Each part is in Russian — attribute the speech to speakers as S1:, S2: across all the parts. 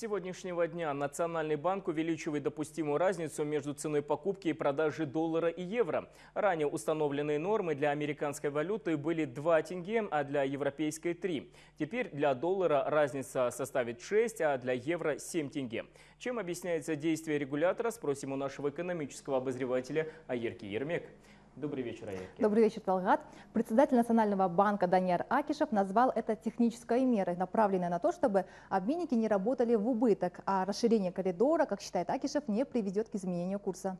S1: сегодняшнего дня Национальный банк увеличивает допустимую разницу между ценой покупки и продажи доллара и евро. Ранее установленные нормы для американской валюты были 2 тенге, а для европейской 3. Теперь для доллара разница составит 6, а для евро 7 тенге. Чем объясняется действие регулятора, спросим у нашего экономического обозревателя Аерки Ермек. Добрый вечер, Аерки.
S2: Добрый вечер, Талгат. Председатель Национального банка Даниэр Акишев назвал это технической мерой, направленной на то, чтобы обменники не работали в убыток, а расширение коридора, как считает Акишев, не приведет к изменению курса.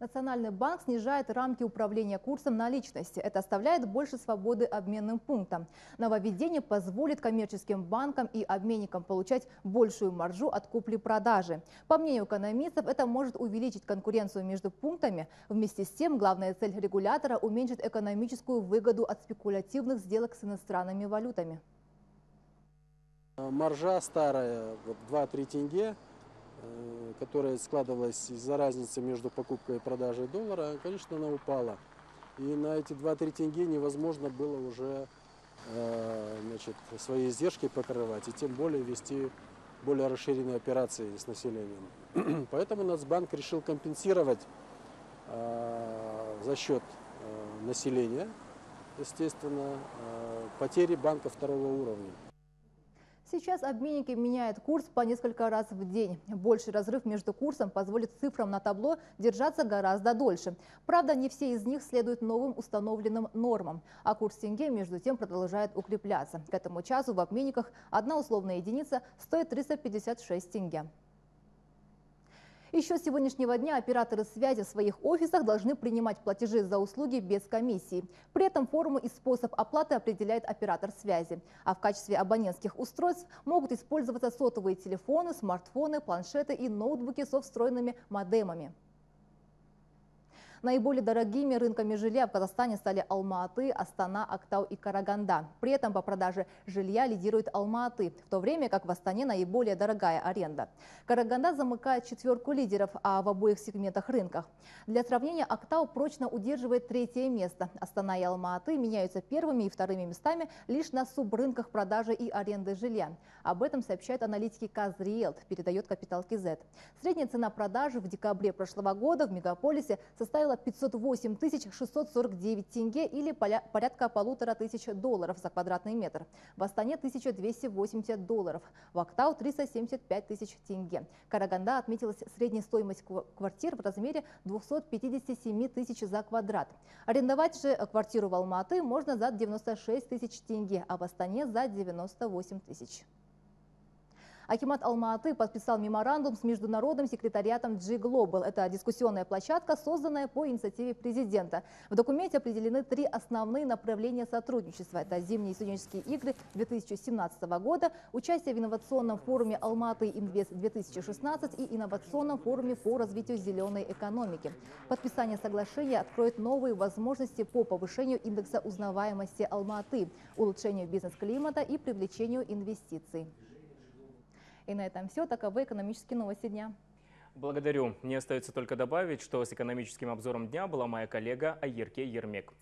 S2: Национальный банк снижает рамки управления курсом наличности. Это оставляет больше свободы обменным пунктам. Нововведение позволит коммерческим банкам и обменникам получать большую маржу от купли-продажи. По мнению экономистов, это может увеличить конкуренцию между пунктами. Вместе с тем, главная цель регулятора – уменьшить экономическую выгоду от спекулятивных сделок с иностранными валютами.
S3: Маржа старая, вот 2-3 тенге, которая складывалась из-за разницы между покупкой и продажей доллара, конечно, она упала. И на эти 2-3 тенге невозможно было уже э, значит, свои издержки покрывать, и тем более вести более расширенные операции с населением. Поэтому Нацбанк решил компенсировать э, за счет населения, естественно, потери банка второго уровня.
S2: Сейчас обменники меняют курс по несколько раз в день. Больший разрыв между курсом позволит цифрам на табло держаться гораздо дольше. Правда, не все из них следуют новым установленным нормам. А курс тенге, между тем, продолжает укрепляться. К этому часу в обменниках одна условная единица стоит 356 тенге. Еще с сегодняшнего дня операторы связи в своих офисах должны принимать платежи за услуги без комиссии. При этом форму и способ оплаты определяет оператор связи. А в качестве абонентских устройств могут использоваться сотовые телефоны, смартфоны, планшеты и ноутбуки со встроенными модемами. Наиболее дорогими рынками жилья в Казахстане стали Алма-Аты, Астана, Актау и Караганда. При этом по продаже жилья лидирует Алма-Аты, в то время как в Астане наиболее дорогая аренда. Караганда замыкает четверку лидеров, а в обоих сегментах рынках. Для сравнения, Актау прочно удерживает третье место. Астана и Алма-Аты меняются первыми и вторыми местами лишь на субрынках продажи и аренды жилья. Об этом сообщают аналитики Казриэлт, передает Капитал Кизет. Средняя цена продажи в декабре прошлого года в мегаполисе составила составила 508 649 тенге или порядка полутора тысяч долларов за квадратный метр. В Астане 1280 долларов, в Актау 375 тысяч тенге. Караганда отметилась средняя стоимость квартир в размере 257 тысяч за квадрат. Арендовать же квартиру в Алматы можно за 96 тысяч тенге, а в Астане за 98 тысяч. Акимат Алма-Аты подписал меморандум с международным секретариатом G-Global. Это дискуссионная площадка, созданная по инициативе президента. В документе определены три основные направления сотрудничества. Это зимние студенческие игры 2017 года, участие в инновационном форуме Алма-Аты Инвест-2016 и инновационном форуме по развитию зеленой экономики. Подписание соглашения откроет новые возможности по повышению индекса узнаваемости Алма-Аты, улучшению бизнес-климата и привлечению инвестиций. И на этом все. Таковы экономические новости дня.
S1: Благодарю. Мне остается только добавить, что с экономическим обзором дня была моя коллега Айерке Ермек.